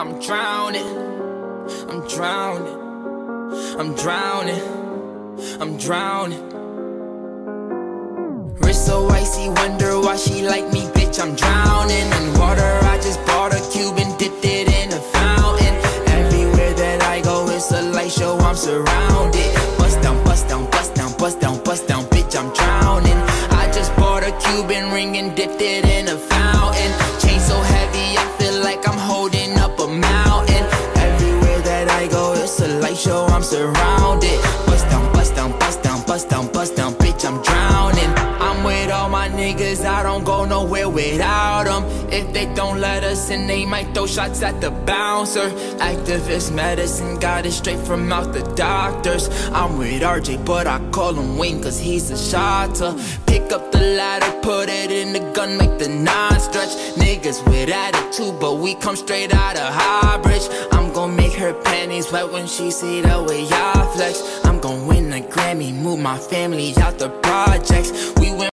I'm drowning, I'm drowning, I'm drowning, I'm drowning. Wrist so icy, wonder why she like me, bitch. I'm drowning in water. I just bought a cube and dipped it in a fountain. Everywhere that I go, it's a light show. I'm surrounded. Bust down, bust down, bust down, bust down, bust down, bitch. I'm drowning. I just bought a Cuban ring and dipped it in a fountain. Chain so heavy, it's a light show. I'm surrounded. Bust down, bust down, bust down, bust down, bust down, bitch. I'm drowning. I'm with all my niggas, I don't go nowhere without them. If they don't let us in, they might throw shots at the bouncer. Activist medicine, got it straight from out the doctors. I'm with RJ, but I call him Wayne, cause he's a shotter. Pick up the ladder, put it in the gun, make the nine stretch. Niggas with attitude, but we come straight out of gon' make her panties wet when she see the way I flex. I'm gon' win a Grammy, move my family out the projects. We went